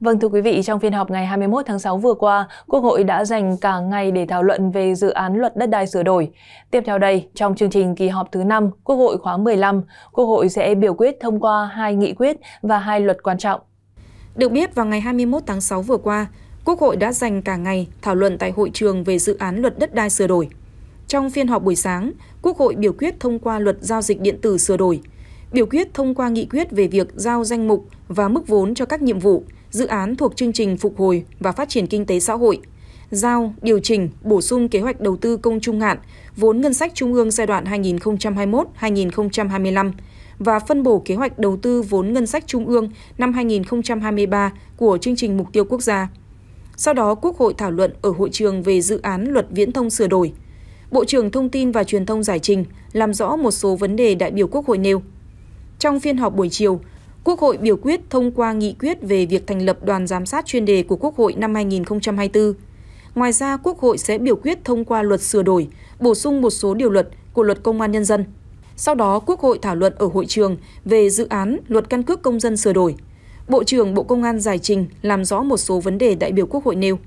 Vâng thưa quý vị, trong phiên họp ngày 21 tháng 6 vừa qua, Quốc hội đã dành cả ngày để thảo luận về dự án luật đất đai sửa đổi. Tiếp theo đây, trong chương trình kỳ họp thứ 5, Quốc hội khóa 15, Quốc hội sẽ biểu quyết thông qua hai nghị quyết và hai luật quan trọng. Được biết, vào ngày 21 tháng 6 vừa qua, Quốc hội đã dành cả ngày thảo luận tại hội trường về dự án luật đất đai sửa đổi. Trong phiên họp buổi sáng, Quốc hội biểu quyết thông qua luật giao dịch điện tử sửa đổi, biểu quyết thông qua nghị quyết về việc giao danh mục và mức vốn cho các nhiệm vụ, dự án thuộc chương trình phục hồi và phát triển kinh tế xã hội, giao, điều chỉnh, bổ sung kế hoạch đầu tư công trung hạn, vốn ngân sách trung ương giai đoạn 2021-2025 và phân bổ kế hoạch đầu tư vốn ngân sách trung ương năm 2023 của chương trình mục tiêu quốc gia. Sau đó, Quốc hội thảo luận ở hội trường về dự án luật viễn thông sửa đổi. Bộ trưởng Thông tin và Truyền thông giải trình, làm rõ một số vấn đề đại biểu Quốc hội nêu. Trong phiên họp buổi chiều, Quốc hội biểu quyết thông qua nghị quyết về việc thành lập đoàn giám sát chuyên đề của Quốc hội năm 2024. Ngoài ra, Quốc hội sẽ biểu quyết thông qua luật sửa đổi, bổ sung một số điều luật của luật công an nhân dân. Sau đó, Quốc hội thảo luận ở hội trường về dự án luật căn cước công dân sửa đổi. Bộ trưởng Bộ Công an giải trình làm rõ một số vấn đề đại biểu Quốc hội nêu.